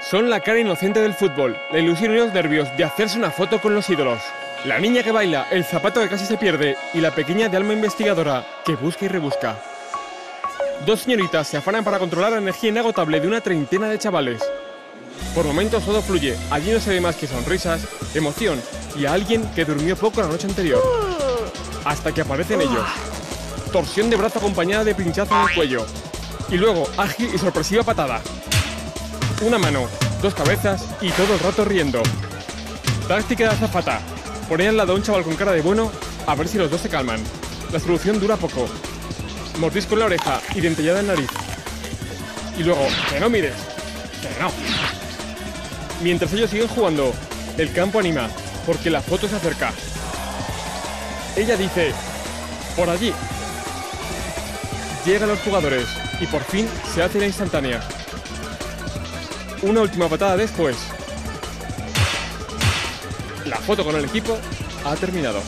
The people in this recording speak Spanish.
Son la cara inocente del fútbol, la ilusión y los nervios de hacerse una foto con los ídolos. La niña que baila, el zapato que casi se pierde y la pequeña de alma investigadora que busca y rebusca. Dos señoritas se afanan para controlar la energía inagotable de una treintena de chavales. Por momentos todo fluye, allí no se ve más que sonrisas, emoción y a alguien que durmió poco la noche anterior. Hasta que aparecen ellos. Torsión de brazo acompañada de pinchazo en el cuello. Y luego ágil y sorpresiva patada. Una mano, dos cabezas y todo el rato riendo. Táctica de azafata. Poner al lado a un chaval con cara de bueno a ver si los dos se calman. La solución dura poco. Mordisco en la oreja y dentellada en la nariz. Y luego, que no mires. Que no. Mientras ellos siguen jugando, el campo anima, porque la foto se acerca. Ella dice, por allí. Llegan los jugadores y por fin se hace la instantánea. Una última patada después. La foto con el equipo ha terminado.